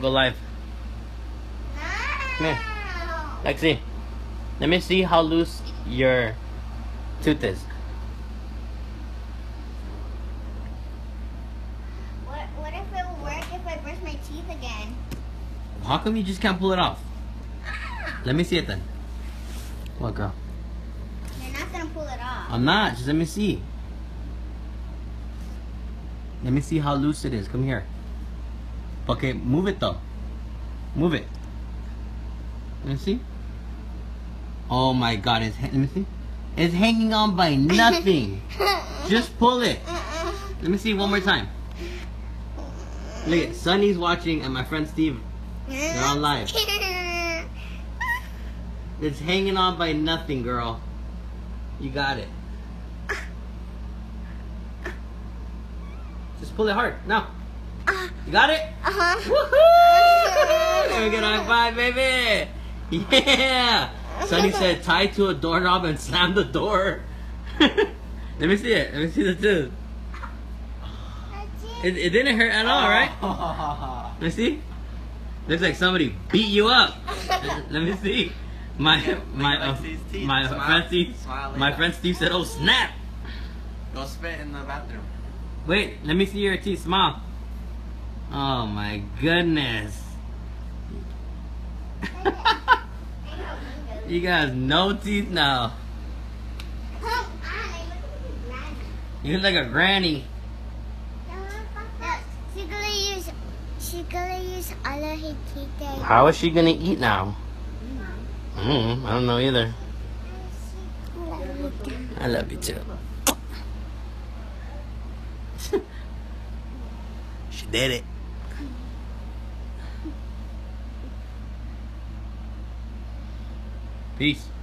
Go live. Come here. Lexie, let me see how loose your tooth is. What, what if it will work if I brush my teeth again? How come you just can't pull it off? Ah! Let me see it then. What, girl? You're not gonna pull it off. I'm not. Just let me see. Let me see how loose it is. Come here. Okay, move it though. Move it. Let me see. Oh my god, it's let me see. It's hanging on by nothing. Just pull it. Let me see one more time. Look at Sunny's watching and my friend Steve. They're on live. It's hanging on by nothing, girl. You got it. Just pull it hard. Now. You got it? Uh-huh. Woohoo! Let me get a high five, baby! Yeah! Sonny said tie to a doorknob and slam the door. Let me see it. Let me see the tooth. It, it didn't hurt at all, right? Let me see. Looks like somebody beat you up. Let me see. My my uh, my Smile. friend Steve. Smile My that. friend Steve said, "Oh snap!" Go spit in the bathroom. Wait, let me see your teeth. Smile. Oh my goodness. you guys no teeth now. You look like a granny. She's gonna use. She's gonna use all of her teeth. How is she gonna eat now? Mm, I don't know either. I love you too. she did it. Peace.